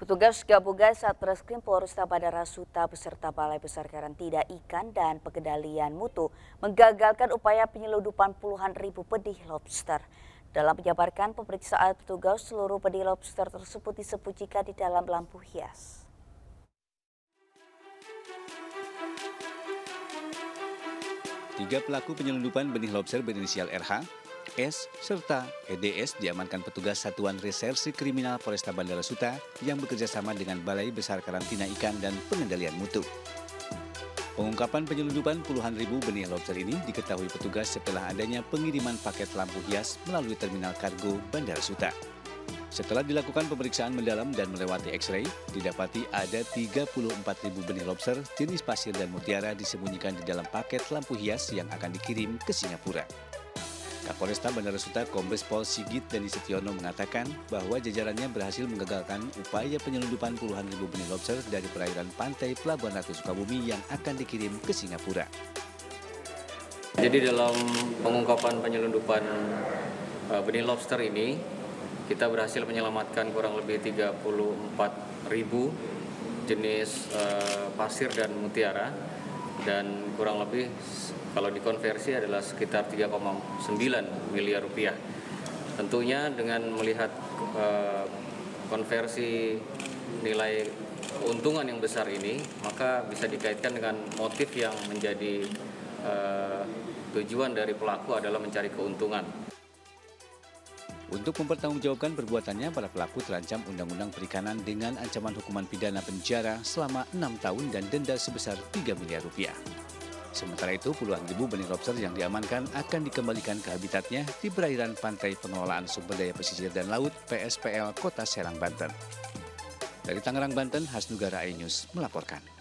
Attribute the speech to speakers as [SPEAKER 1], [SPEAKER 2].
[SPEAKER 1] Petugas gabungan Satreskrim Polresta Bandara Suta beserta Balai Besar Karantina Ikan dan Pengendalian Mutu menggagalkan upaya penyeludupan puluhan ribu benih lobster. Dalam menjabarkan pemeriksaan petugas, seluruh benih lobster tersebut disembunyikan di dalam lampu hias.
[SPEAKER 2] Tiga pelaku penyelundupan benih lobster berinisial RH S, serta EDS diamankan petugas Satuan Reserse Kriminal Polresta Bandara Suta yang bekerjasama dengan Balai Besar Karantina Ikan dan Pengendalian Mutu. Pengungkapan penyelundupan puluhan ribu benih lobster ini diketahui petugas setelah adanya pengiriman paket lampu hias melalui Terminal Kargo Bandara Suta. Setelah dilakukan pemeriksaan mendalam dan melewati X-ray, didapati ada 34 ribu benih lobster jenis pasir dan mutiara disembunyikan di dalam paket lampu hias yang akan dikirim ke Singapura. Kapolresta Bandara Suta Kombes Pol Sigit dan Setiono mengatakan bahwa jajarannya berhasil menggagalkan upaya penyelundupan puluhan ribu benih lobster dari perairan pantai Pelabuhan Ratu Sukabumi yang akan dikirim ke Singapura.
[SPEAKER 3] Jadi dalam pengungkapan penyelundupan uh, benih lobster ini, kita berhasil menyelamatkan kurang lebih 34 ribu jenis uh, pasir dan mutiara dan kurang lebih kalau dikonversi adalah sekitar 3,9 miliar rupiah. Tentunya dengan melihat uh, konversi nilai keuntungan yang besar ini, maka bisa dikaitkan dengan motif yang menjadi uh, tujuan dari pelaku adalah mencari keuntungan.
[SPEAKER 2] Untuk mempertanggungjawabkan perbuatannya, para pelaku terancam Undang-Undang Perikanan dengan ancaman hukuman pidana penjara selama enam tahun dan denda sebesar 3 miliar rupiah. Sementara itu, puluhan ribu benih lobster yang diamankan akan dikembalikan ke habitatnya di perairan pantai pengelolaan sumber daya pesisir dan laut PSPL Kota Serang, Banten. Dari Tangerang, Banten, Hasnugara News melaporkan.